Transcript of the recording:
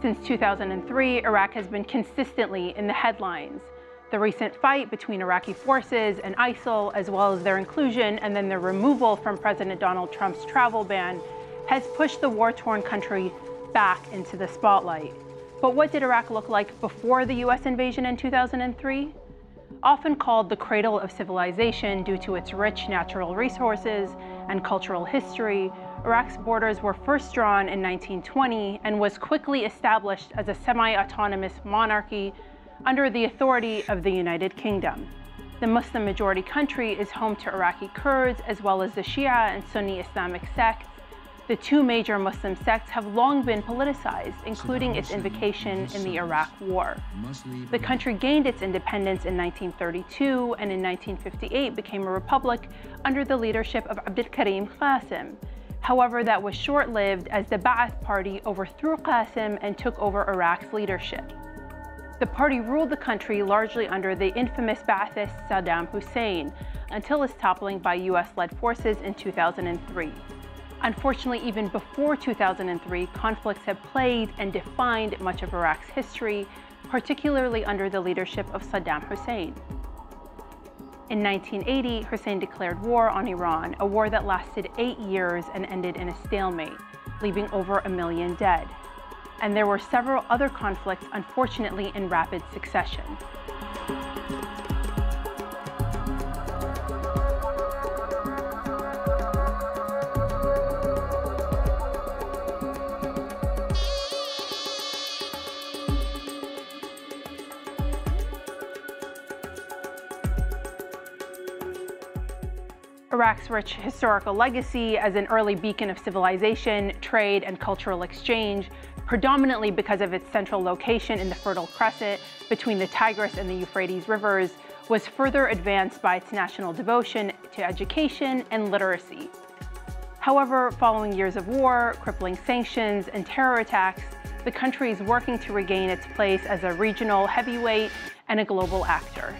Since 2003, Iraq has been consistently in the headlines. The recent fight between Iraqi forces and ISIL, as well as their inclusion and then their removal from President Donald Trump's travel ban, has pushed the war-torn country back into the spotlight. But what did Iraq look like before the US invasion in 2003? Often called the cradle of civilization due to its rich natural resources and cultural history, Iraq's borders were first drawn in 1920 and was quickly established as a semi-autonomous monarchy under the authority of the United Kingdom. The Muslim majority country is home to Iraqi Kurds as well as the Shia and Sunni Islamic sects the two major Muslim sects have long been politicized, including its invocation in the Iraq War. The country gained its independence in 1932 and in 1958 became a republic under the leadership of Abdul Karim Qasim. However, that was short-lived as the Ba'ath Party overthrew Qasim and took over Iraq's leadership. The party ruled the country largely under the infamous Ba'athist Saddam Hussein until his toppling by US-led forces in 2003. Unfortunately, even before 2003, conflicts have plagued and defined much of Iraq's history, particularly under the leadership of Saddam Hussein. In 1980, Hussein declared war on Iran, a war that lasted eight years and ended in a stalemate, leaving over a million dead. And there were several other conflicts, unfortunately, in rapid succession. Iraq's rich historical legacy as an early beacon of civilization, trade, and cultural exchange, predominantly because of its central location in the Fertile Crescent between the Tigris and the Euphrates rivers, was further advanced by its national devotion to education and literacy. However, following years of war, crippling sanctions, and terror attacks, the country is working to regain its place as a regional heavyweight and a global actor.